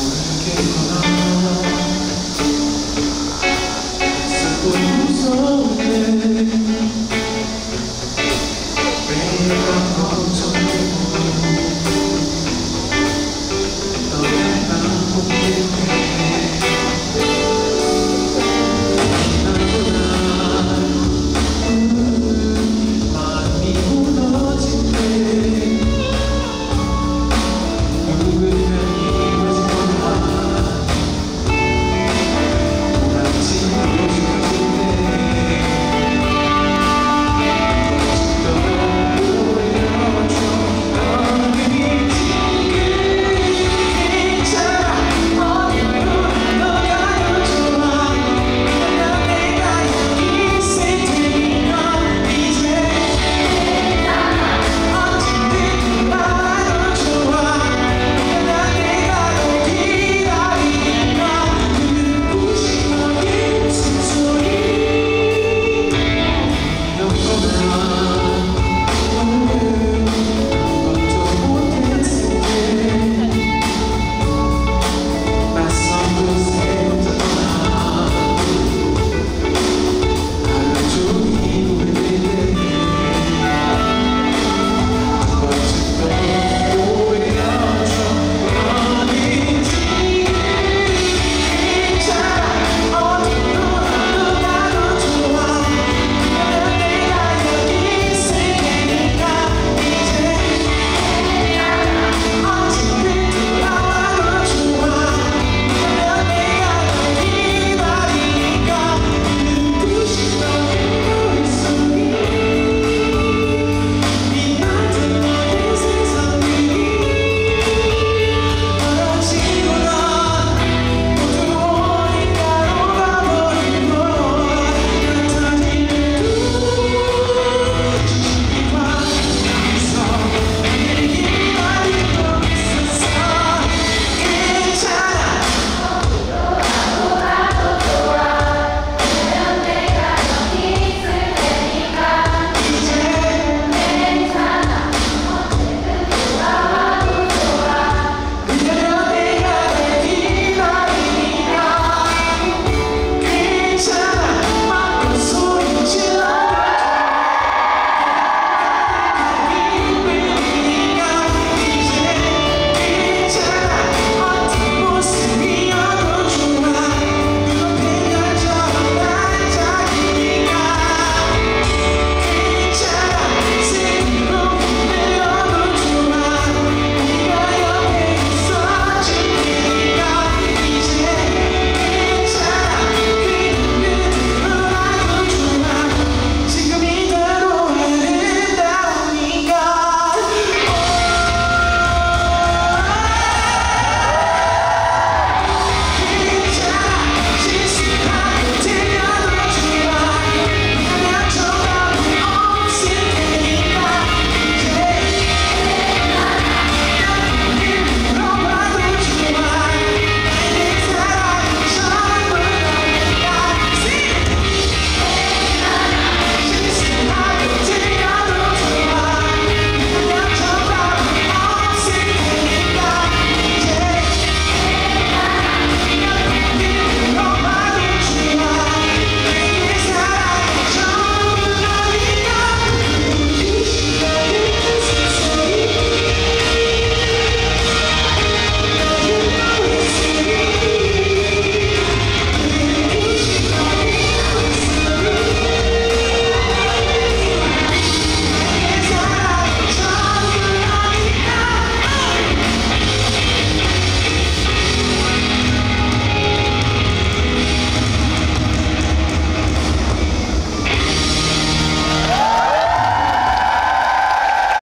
porque